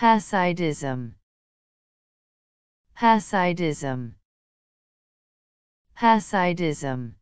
Hasidism. Hasidism. Hasidism.